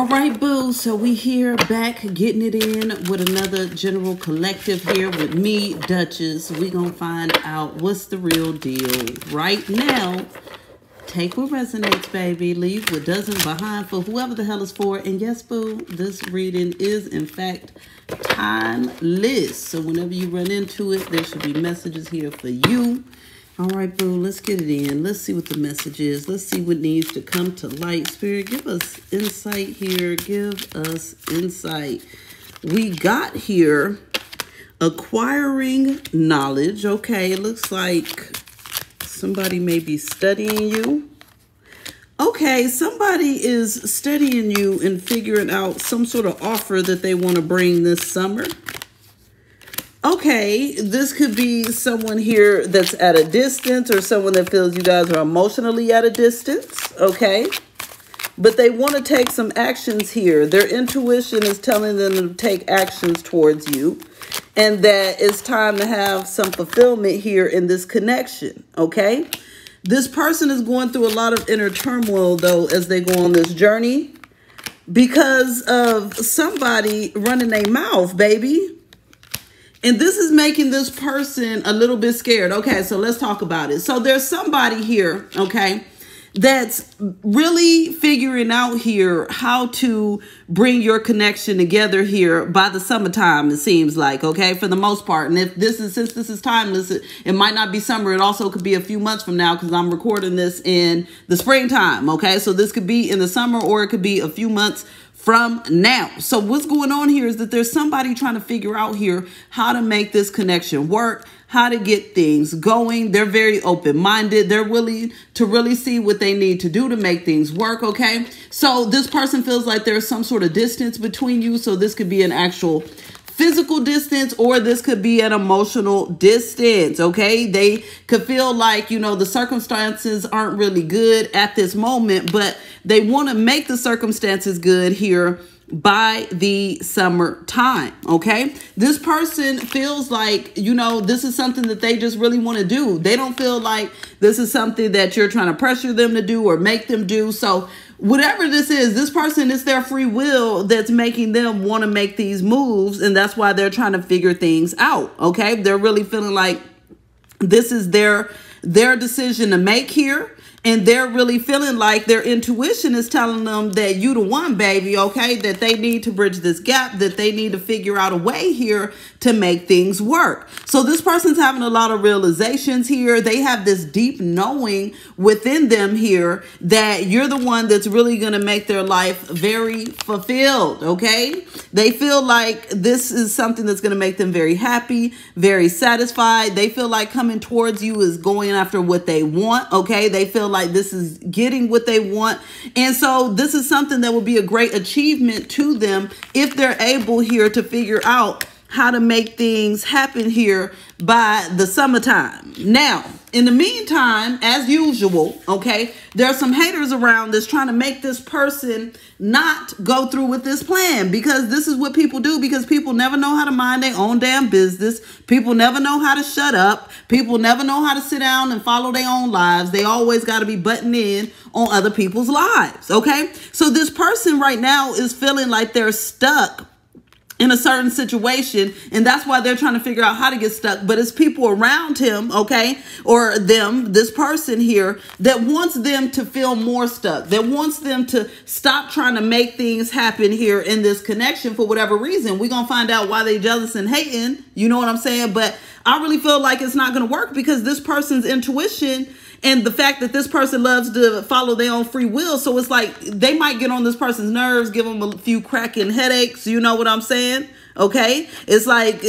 All right, boo. So we here back getting it in with another general collective here with me, Duchess. We gonna find out what's the real deal right now. Take what resonates, baby. Leave what doesn't behind for whoever the hell is for. And yes, boo, this reading is in fact timeless. So whenever you run into it, there should be messages here for you. All right, boo, let's get it in. Let's see what the message is. Let's see what needs to come to light. Spirit, give us insight here. Give us insight. We got here acquiring knowledge. Okay, it looks like somebody may be studying you. Okay, somebody is studying you and figuring out some sort of offer that they want to bring this summer okay, this could be someone here that's at a distance or someone that feels you guys are emotionally at a distance, okay? But they want to take some actions here. Their intuition is telling them to take actions towards you and that it's time to have some fulfillment here in this connection, okay? This person is going through a lot of inner turmoil, though, as they go on this journey because of somebody running their mouth, baby and this is making this person a little bit scared. Okay, so let's talk about it. So there's somebody here, okay, that's really figuring out here how to bring your connection together here by the summertime it seems like okay for the most part and if this is since this is timeless it, might not be summer it also could be a few months from now because i'm recording this in the springtime okay so this could be in the summer or it could be a few months from now. So what's going on here is that there's somebody trying to figure out here how to make this connection work, how to get things going. They're very open-minded. They're willing to really see what they need to do to make things work, okay? So this person feels like there's some sort of distance between you. So this could be an actual physical distance or this could be an emotional distance okay? They could feel like you know the circumstances aren't really good at this moment but they want to make the circumstances good here by the summer time okay? This person feels like you know this is something that they just really want to do. They don't feel like this is something that you're trying to pressure them to do or make them do. So whatever this is, this person is their free will that's making them want to make these moves. And that's why they're trying to figure things out. Okay. They're really feeling like this is their their decision to make here and they're really feeling like their intuition is telling them that you the one baby okay? That they need to bridge this gap that they need to figure out a way here to make things work. So this person's having a lot of realizations here. They have this deep knowing within them here that you're the one that's really going to make their life very fulfilled okay? They feel like this is something that's going to make them very happy very satisfied. They feel like coming towards you is going after what they want okay? They feel like this is getting what they want. And so this is something that will be a great achievement to them if they're able here to figure out how to make things happen here by the summertime. Now, in the meantime, as usual, okay, there are some haters around that's trying to make this person not go through with this plan because this is what people do because people never know how to mind their own damn business. People never know how to shut up. People never know how to sit down and follow their own lives. They always got to be butting in on other people's lives, okay? So this person right now is feeling like they're stuck in a certain situation and that's why they're trying to figure out how to get stuck. But it's people around him okay or them this person here that wants them to feel more stuck that wants them to stop trying to make things happen here in this connection for whatever reason. We're gonna find out why they jealous and hating you know what i'm saying? But i really feel like it's not gonna work because this person's intuition and the fact that this person loves to follow their own free will. So it's like they might get on this person's nerves give them a few cracking headaches you know what i'm saying? Okay? It's like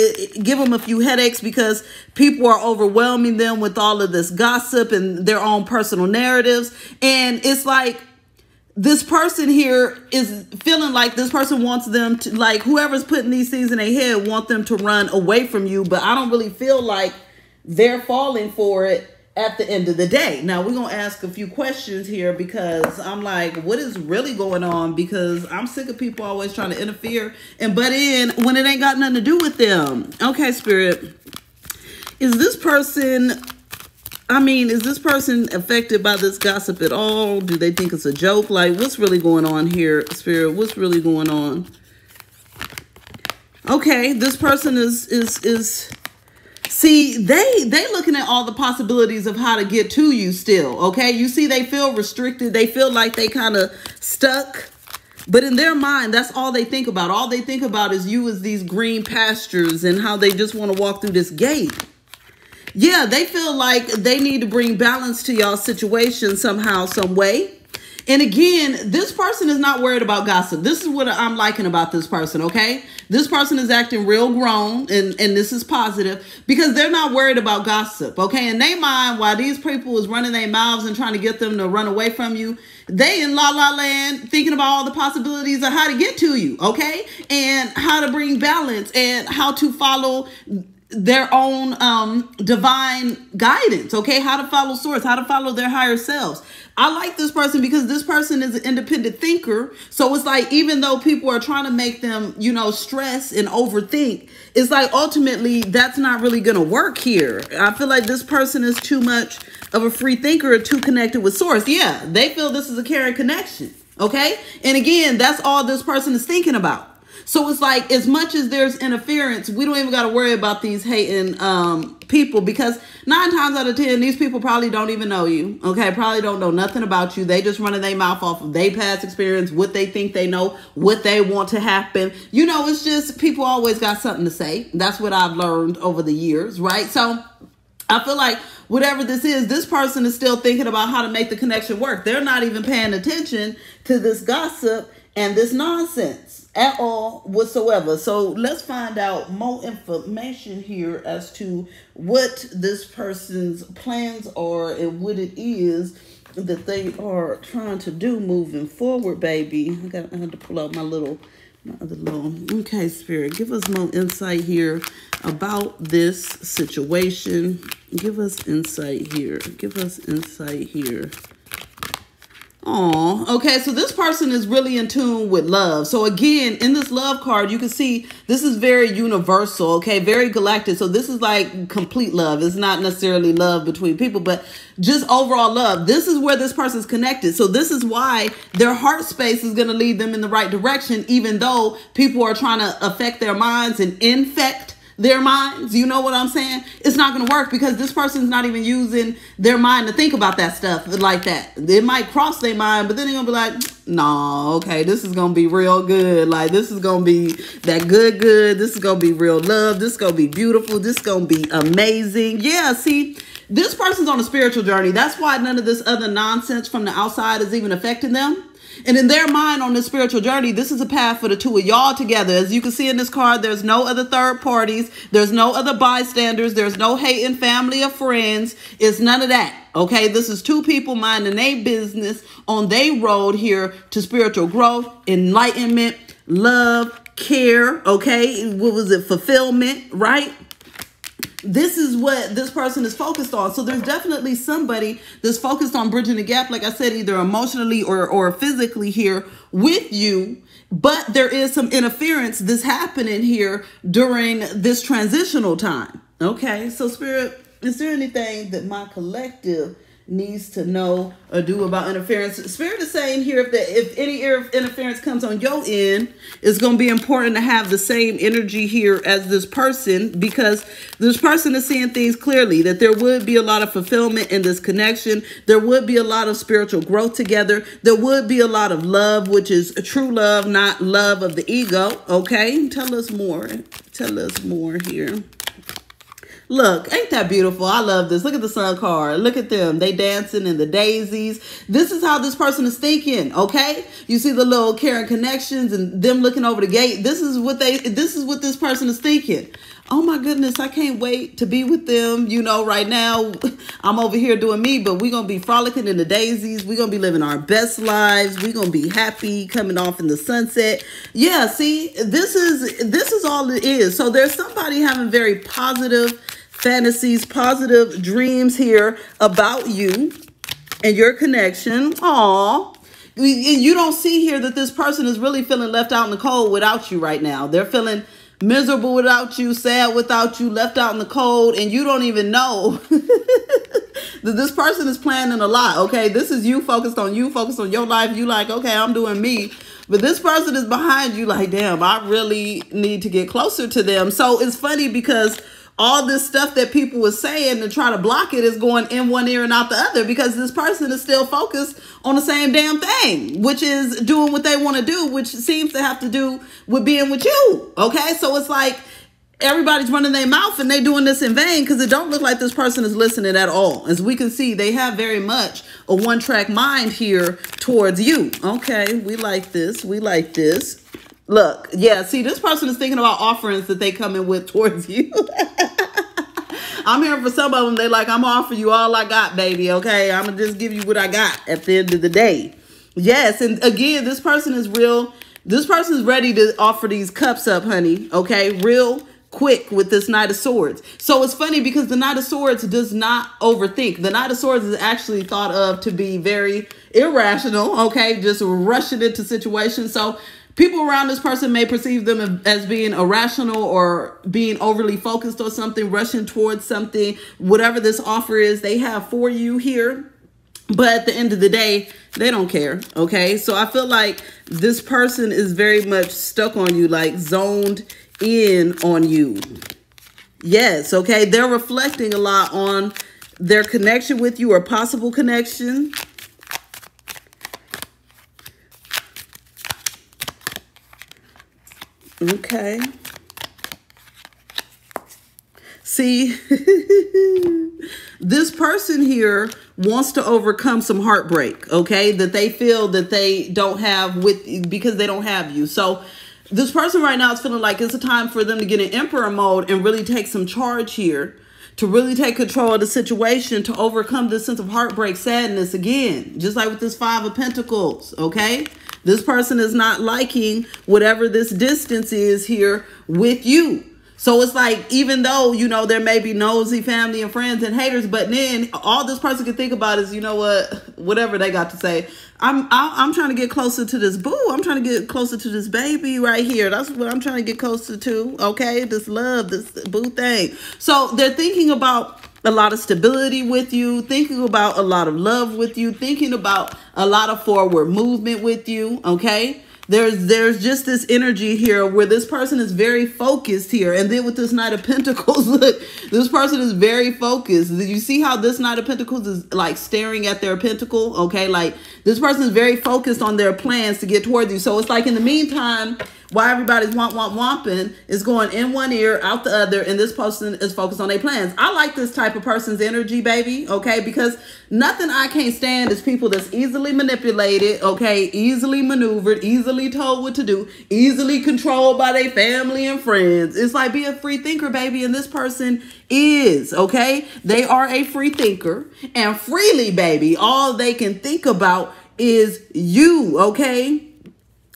give them a few headaches because people are overwhelming them with all of this gossip and their own personal narratives. And it's like this person here is feeling like this person wants them to like whoever's putting these things in their head want them to run away from you. But i don't really feel like they're falling for it at the end of the day. Now we're gonna ask a few questions here because I'm like, what is really going on? Because I'm sick of people always trying to interfere and butt in when it ain't got nothing to do with them. Okay, spirit. Is this person I mean, is this person affected by this gossip at all? Do they think it's a joke? Like, what's really going on here, Spirit? What's really going on? Okay, this person is is is see they they looking at all the possibilities of how to get to you still. Okay, you see they feel restricted. They feel like they kind of stuck. But in their mind, that's all they think about. All they think about is you as these green pastures and how they just want to walk through this gate. Yeah, they feel like they need to bring balance to y'all situation somehow, some way. And again, this person is not worried about gossip. This is what I'm liking about this person, okay? This person is acting real grown, and, and this is positive because they're not worried about gossip, okay? And they mind while these people is running their mouths and trying to get them to run away from you, they in la la land thinking about all the possibilities of how to get to you, okay? And how to bring balance and how to follow their own um divine guidance okay? How to follow source how to follow their higher selves. I like this person because this person is an independent thinker. So it's like even though people are trying to make them you know stress and overthink it's like ultimately that's not really gonna work here. I feel like this person is too much of a free thinker or too connected with source. Yeah they feel this is a caring connection okay? And again that's all this person is thinking about so it's like as much as there's interference, we don't even got to worry about these hating um, people because nine times out of ten, these people probably don't even know you. Okay, probably don't know nothing about you. They just running their mouth off of their past experience, what they think they know, what they want to happen. You know, it's just people always got something to say. That's what I've learned over the years, right? So I feel like whatever this is, this person is still thinking about how to make the connection work. They're not even paying attention to this gossip and this nonsense at all whatsoever. So let's find out more information here as to what this person's plans are and what it is that they are trying to do moving forward, baby. I got I had to pull out my little my other little okay spirit. Give us more insight here about this situation. Give us insight here. Give us insight here. Oh, okay. So this person is really in tune with love. So again, in this love card, you can see this is very universal, okay? Very galactic. So this is like complete love. It's not necessarily love between people, but just overall love. This is where this person's connected. So this is why their heart space is going to lead them in the right direction, even though people are trying to affect their minds and infect their minds. You know what I'm saying? It's not going to work because this person's not even using their mind to think about that stuff like that. It might cross their mind, but then they're going to be like, no, okay, this is going to be real good. Like, this is going to be that good, good. This is going to be real love. This is going to be beautiful. This is going to be amazing. Yeah, see, this person's on a spiritual journey. That's why none of this other nonsense from the outside is even affecting them and in their mind on this spiritual journey, this is a path for the two of y'all together. As you can see in this card, there's no other third parties. There's no other bystanders. There's no hating family or friends. It's none of that. Okay, this is two people minding their business on their road here to spiritual growth, enlightenment, love, care. Okay, what was it? Fulfillment, right? This is what this person is focused on. So there's definitely somebody that's focused on bridging the gap, like I said, either emotionally or, or physically here with you. But there is some interference that's happening here during this transitional time. Okay, so Spirit, is there anything that my collective needs to know or do about interference. Spirit is saying here if the, if any interference comes on your end, it's going to be important to have the same energy here as this person because this person is seeing things clearly that there would be a lot of fulfillment in this connection. There would be a lot of spiritual growth together. There would be a lot of love, which is true love, not love of the ego. Okay, tell us more. Tell us more here. Look, ain't that beautiful? I love this. Look at the sun card. Look at them. They dancing in the daisies. This is how this person is thinking, okay? You see the little caring connections and them looking over the gate. This is what they this is what this person is thinking. Oh my goodness, I can't wait to be with them. You know, right now I'm over here doing me, but we're going to be frolicking in the daisies. We're going to be living our best lives. We're to be happy coming off in the sunset. Yeah, see, this is this is all it is. So there's somebody having very positive fantasies, positive dreams here about you and your connection. Aw. You don't see here that this person is really feeling left out in the cold without you right now. They're feeling miserable without you, sad without you, left out in the cold, and you don't even know that this person is planning a lot. Okay, this is you focused on you, focused on your life. You like, okay, I'm doing me. But this person is behind you, like, damn, I really need to get closer to them. So it's funny because all this stuff that people were saying to try to block it is going in one ear and out the other because this person is still focused on the same damn thing, which is doing what they want to do, which seems to have to do with being with you. Okay, so it's like everybody's running their mouth and they're doing this in vain because it don't look like this person is listening at all. As we can see, they have very much a one-track mind here towards you. Okay, we like this. We like this. Look, yeah, see, this person is thinking about offerings that they come in with towards you. I'm here for some of them. They like, I'm offering you all I got, baby. Okay, I'm gonna just give you what I got at the end of the day. Yes, and again, this person is real. This person is ready to offer these cups up, honey. Okay, real quick with this Knight of Swords. So it's funny because the Knight of Swords does not overthink. The Knight of Swords is actually thought of to be very irrational. Okay, just rushing into situations. So people around this person may perceive them as being irrational or being overly focused on something, rushing towards something, whatever this offer is they have for you here. But at the end of the day, they don't care. Okay. So I feel like this person is very much stuck on you, like zoned in on you. Yes. Okay. They're reflecting a lot on their connection with you or possible connection Okay. See, this person here wants to overcome some heartbreak, okay, that they feel that they don't have with because they don't have you. So this person right now is feeling like it's a time for them to get in emperor mode and really take some charge here to really take control of the situation to overcome this sense of heartbreak sadness again just like with this five of pentacles okay this person is not liking whatever this distance is here with you. So it's like, even though, you know, there may be nosy family and friends and haters, but then all this person can think about is, you know what, whatever they got to say. I'm, I'm trying to get closer to this boo. I'm trying to get closer to this baby right here. That's what I'm trying to get closer to. Okay. This love, this boo thing. So they're thinking about a lot of stability with you, thinking about a lot of love with you, thinking about a lot of forward movement with you, okay? There's there's just this energy here where this person is very focused here. And then with this Knight of Pentacles, look, this person is very focused. You see how this Knight of Pentacles is like staring at their pentacle, okay? Like this person is very focused on their plans to get toward you. So it's like in the meantime, while everybody's womp womp womping is going in one ear, out the other, and this person is focused on their plans. I like this type of person's energy, baby, okay? Because nothing I can't stand is people that's easily manipulated, okay? Easily maneuvered, easily told what to do, easily controlled by their family and friends. It's like be a free thinker, baby, and this person is, okay? They are a free thinker, and freely, baby, all they can think about is you, okay?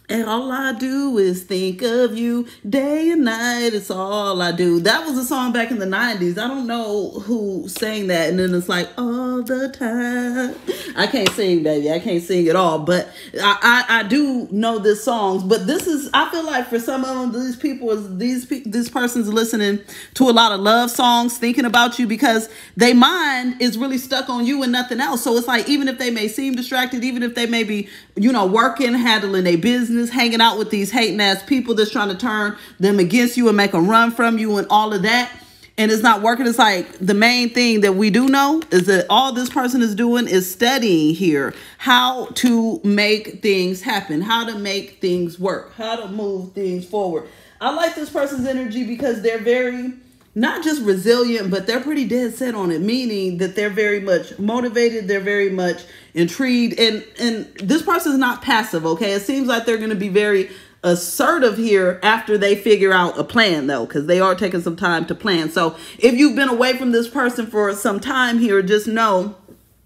And all I do is think of you day and night. It's all I do. That was a song back in the 90s. I don't know who sang that. And then it's like, all the time. I can't sing, baby. I can't sing at all. But I, I, I do know this songs. But this is, I feel like for some of them, these people, these this person's listening to a lot of love songs, thinking about you because their mind is really stuck on you and nothing else. So it's like, even if they may seem distracted, even if they may be, you know, working, handling a business, hanging out with these hating ass people that's trying to turn them against you and make them run from you and all of that. And it's not working. It's like the main thing that we do know is that all this person is doing is studying here how to make things happen, how to make things work, how to move things forward. I like this person's energy because they're very not just resilient, but they're pretty dead set on it, meaning that they're very much motivated, they're very much intrigued, and and this person is not passive, okay? It seems like they're gonna be very assertive here after they figure out a plan though because they are taking some time to plan so if you've been away from this person for some time here just know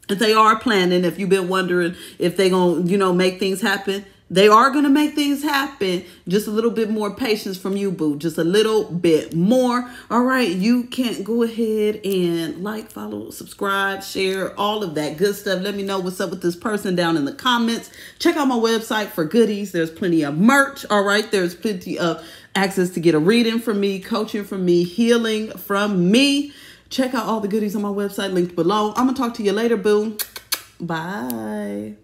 that they are planning if you've been wondering if they're gonna you know make things happen they are going to make things happen. Just a little bit more patience from you, boo. Just a little bit more. All right. You can go ahead and like, follow, subscribe, share, all of that good stuff. Let me know what's up with this person down in the comments. Check out my website for goodies. There's plenty of merch. All right. There's plenty of access to get a reading from me, coaching from me, healing from me Check out all the goodies on my website linked below. I'm going to talk to you later, boo. Bye.